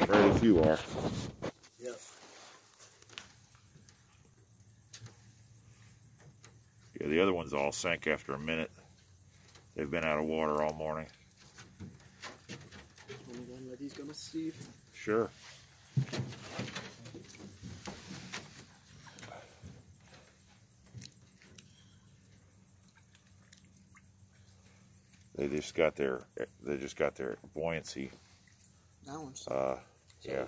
Very few are. Yep. Yeah, the other ones all sank after a minute. They've been out of water all morning. I'm gonna let these go, Mr. Steve. Sure. They just got their they just got their buoyancy. That one's Uh, yeah,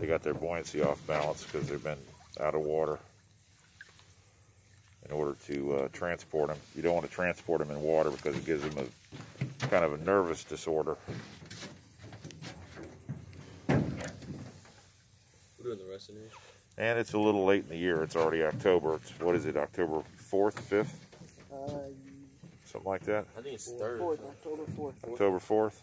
they got their buoyancy off balance because they've been out of water. In order to uh, transport them, you don't want to transport them in water because it gives them a kind of a nervous disorder. We're doing the rest of these. And it's a little late in the year. It's already October. It's what is it? October fourth, fifth, uh, something like that. I think it's third. fourth, October fourth. October fourth.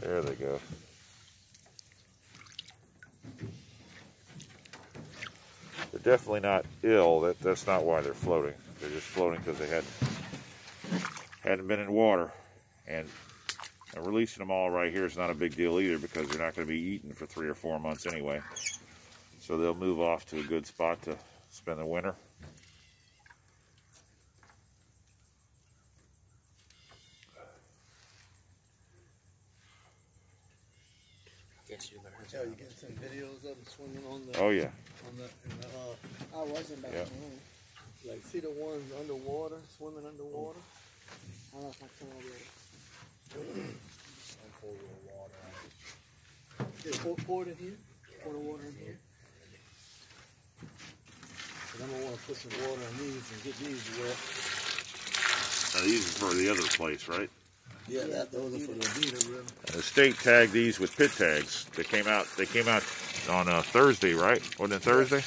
There they go. They're definitely not ill. That that's not why they're floating. They're just floating because they hadn't hadn't been in water. And releasing them all right here is not a big deal either because they're not going to be eaten for three or four months anyway. So they'll move off to a good spot to spend the winter. Guess you better. Yeah, you get some videos of them swimming on the Oh yeah, on the, in the uh, I wasn't back Yeah. then. like see the ones underwater swimming underwater. I don't know if I can over I'm pour a little water. Yeah, pour, pour it in here. Pour the water in here. But I'm gonna want to put some water in these and get these wet. now these are for the other place, right? Yeah, that those are for the Vita River. The state tagged these with pit tags. They came out. They came out on uh, Thursday, right? Wasn't it Thursday?